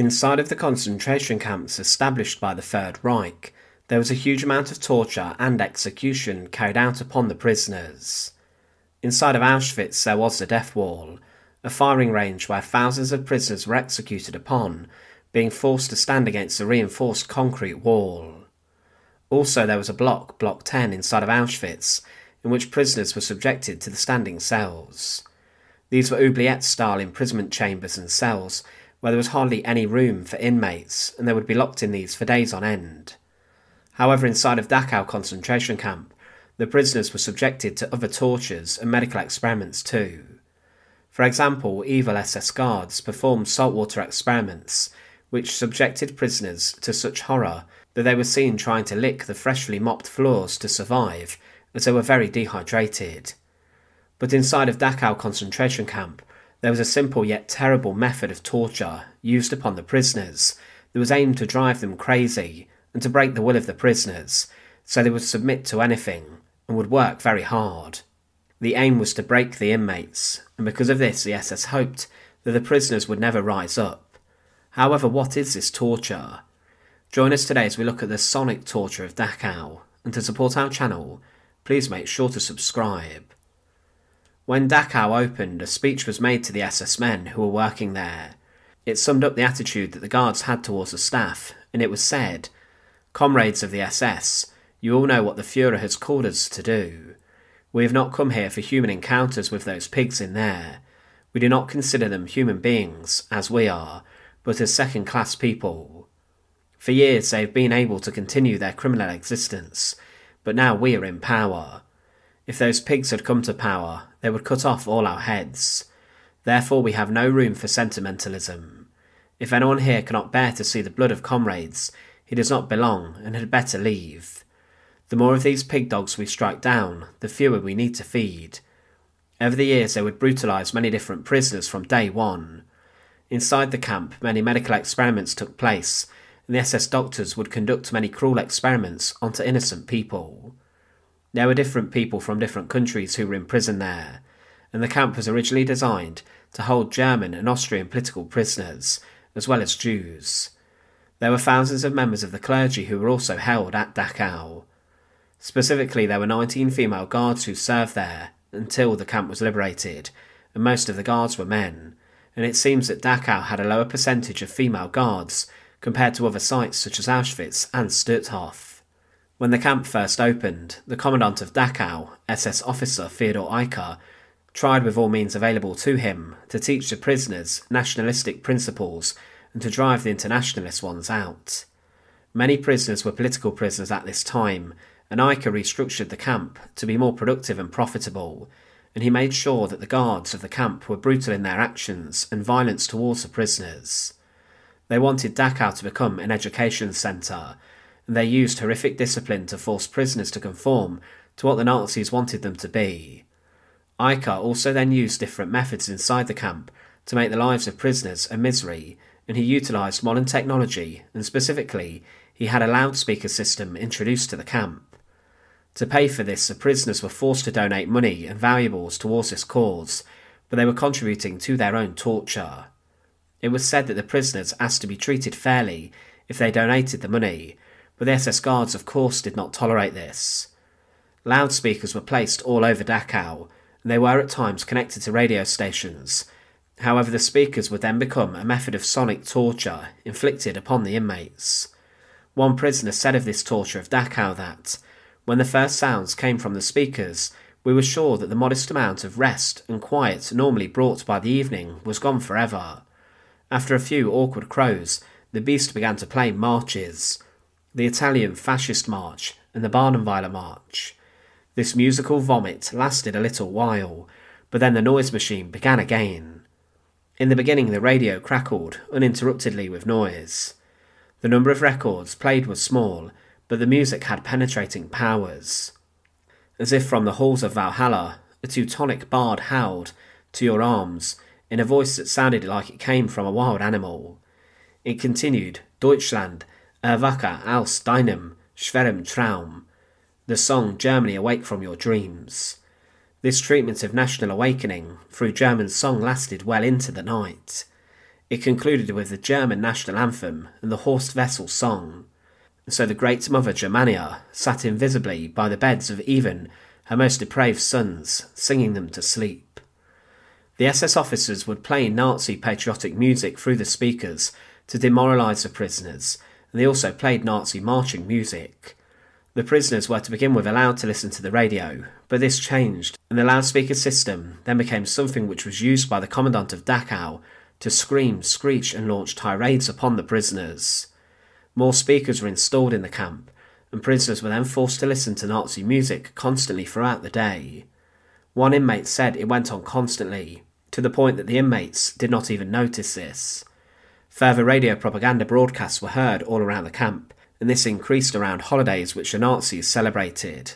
Inside of the concentration camps established by the Third Reich, there was a huge amount of torture and execution carried out upon the prisoners. Inside of Auschwitz, there was the death wall, a firing range where thousands of prisoners were executed upon, being forced to stand against a reinforced concrete wall. Also, there was a block, Block 10, inside of Auschwitz, in which prisoners were subjected to the standing cells. These were oubliette style imprisonment chambers and cells where there was hardly any room for inmates, and they would be locked in these for days on end. However, inside of Dachau concentration camp, the prisoners were subjected to other tortures and medical experiments too. For example, evil SS guards performed saltwater experiments, which subjected prisoners to such horror that they were seen trying to lick the freshly mopped floors to survive, as they were very dehydrated. But inside of Dachau concentration camp, there was a simple yet terrible method of torture used upon the prisoners that was aimed to drive them crazy and to break the will of the prisoners, so they would submit to anything and would work very hard. The aim was to break the inmates, and because of this, the SS hoped that the prisoners would never rise up. However, what is this torture? Join us today as we look at the sonic torture of Dachau, and to support our channel, please make sure to subscribe. When Dachau opened, a speech was made to the SS men who were working there. It summed up the attitude that the guards had towards the staff, and it was said, Comrades of the SS, you all know what the Fuhrer has called us to do. We have not come here for human encounters with those pigs in there. We do not consider them human beings, as we are, but as second class people. For years they have been able to continue their criminal existence, but now we are in power. If those pigs had come to power, they would cut off all our heads. Therefore, we have no room for sentimentalism. If anyone here cannot bear to see the blood of comrades, he does not belong and had better leave. The more of these pig dogs we strike down, the fewer we need to feed. Over the years, they would brutalise many different prisoners from day one. Inside the camp, many medical experiments took place, and the SS doctors would conduct many cruel experiments onto innocent people. There were different people from different countries who were imprisoned there, and the camp was originally designed to hold German and Austrian political prisoners, as well as Jews. There were thousands of members of the clergy who were also held at Dachau. Specifically, there were 19 female guards who served there until the camp was liberated, and most of the guards were men, and it seems that Dachau had a lower percentage of female guards compared to other sites such as Auschwitz and Stutthof. When the camp first opened, the commandant of Dachau, SS officer Theodor Eicke, tried with all means available to him to teach the prisoners nationalistic principles and to drive the internationalist ones out. Many prisoners were political prisoners at this time, and Eicke restructured the camp to be more productive and profitable, and he made sure that the guards of the camp were brutal in their actions and violence towards the prisoners. They wanted Dachau to become an education centre they used horrific discipline to force prisoners to conform to what the Nazis wanted them to be. Eicke also then used different methods inside the camp to make the lives of prisoners a misery, and he utilised modern technology, and specifically, he had a loudspeaker system introduced to the camp. To pay for this, the prisoners were forced to donate money and valuables towards this cause, but they were contributing to their own torture. It was said that the prisoners asked to be treated fairly if they donated the money, but the SS guards of course did not tolerate this. Loudspeakers were placed all over Dachau, and they were at times connected to radio stations. However, the speakers would then become a method of sonic torture inflicted upon the inmates. One prisoner said of this torture of Dachau that, when the first sounds came from the speakers, we were sure that the modest amount of rest and quiet normally brought by the evening was gone forever. After a few awkward crows, the beast began to play marches, the Italian Fascist March, and the Badenweiler March. This musical vomit lasted a little while, but then the noise machine began again. In the beginning, the radio crackled uninterruptedly with noise. The number of records played was small, but the music had penetrating powers. As if from the halls of Valhalla, a Teutonic bard howled, To your arms, in a voice that sounded like it came from a wild animal. It continued, Deutschland, Erwache aus deinem schwerem Traum, the song Germany Awake from Your Dreams. This treatment of national awakening through German song lasted well into the night. It concluded with the German national anthem and the Horst Wessel song. So the great mother Germania sat invisibly by the beds of even her most depraved sons, singing them to sleep. The SS officers would play Nazi patriotic music through the speakers to demoralise the prisoners, and they also played Nazi marching music. The prisoners were to begin with allowed to listen to the radio, but this changed, and the loudspeaker system then became something which was used by the commandant of Dachau to scream, screech, and launch tirades upon the prisoners. More speakers were installed in the camp, and prisoners were then forced to listen to Nazi music constantly throughout the day. One inmate said it went on constantly, to the point that the inmates did not even notice this. Further radio propaganda broadcasts were heard all around the camp, and this increased around holidays which the Nazis celebrated.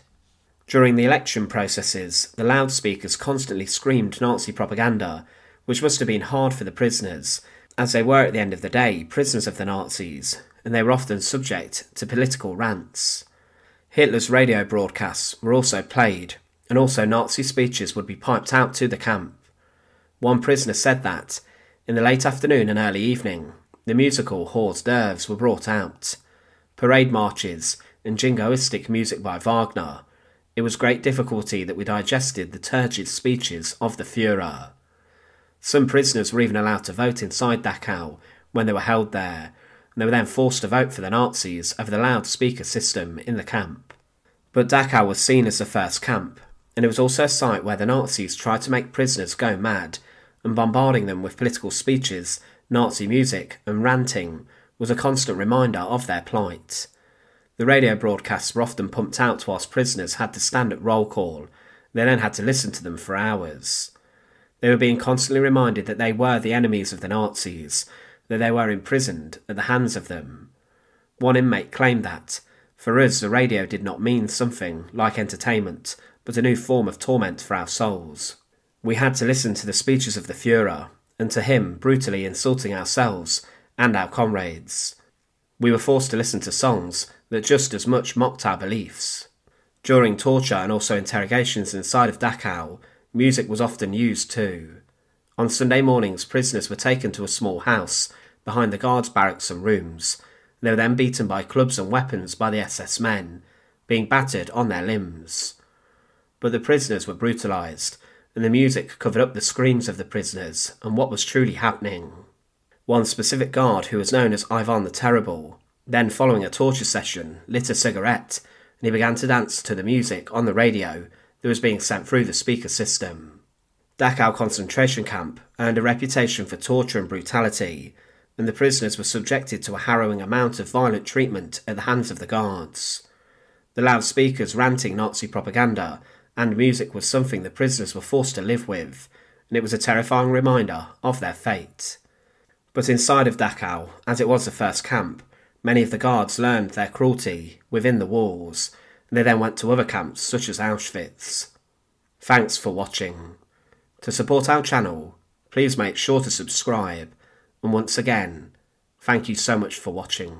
During the election processes, the loudspeakers constantly screamed Nazi propaganda, which must have been hard for the prisoners, as they were at the end of the day prisoners of the Nazis, and they were often subject to political rants. Hitler's radio broadcasts were also played, and also Nazi speeches would be piped out to the camp. One prisoner said that, in the late afternoon and early evening, the musical Hors d'oeuvres were brought out. Parade marches and jingoistic music by Wagner. It was great difficulty that we digested the turgid speeches of the Fuhrer. Some prisoners were even allowed to vote inside Dachau when they were held there, and they were then forced to vote for the Nazis over the loudspeaker system in the camp. But Dachau was seen as the first camp, and it was also a site where the Nazis tried to make prisoners go mad and bombarding them with political speeches, Nazi music, and ranting was a constant reminder of their plight. The radio broadcasts were often pumped out whilst prisoners had to stand at roll call. They then had to listen to them for hours. They were being constantly reminded that they were the enemies of the Nazis, that they were imprisoned at the hands of them. One inmate claimed that, for us, the radio did not mean something like entertainment, but a new form of torment for our souls. We had to listen to the speeches of the Fuhrer, and to him brutally insulting ourselves and our comrades. We were forced to listen to songs that just as much mocked our beliefs. During torture and also interrogations inside of Dachau, music was often used too. On Sunday mornings, prisoners were taken to a small house behind the guards' barracks and rooms. They were then beaten by clubs and weapons by the SS men, being battered on their limbs. But the prisoners were brutalised and the music covered up the screams of the prisoners and what was truly happening. One specific guard, who was known as Ivan the Terrible, then following a torture session, lit a cigarette and he began to dance to the music on the radio that was being sent through the speaker system. Dachau concentration camp earned a reputation for torture and brutality, and the prisoners were subjected to a harrowing amount of violent treatment at the hands of the guards. The loudspeakers ranting Nazi propaganda and music was something the prisoners were forced to live with, and it was a terrifying reminder of their fate. But inside of Dachau, as it was the first camp, many of the guards learned their cruelty within the walls, and they then went to other camps such as Auschwitz. Thanks for watching. To support our channel, please make sure to subscribe, and once again, thank you so much for watching.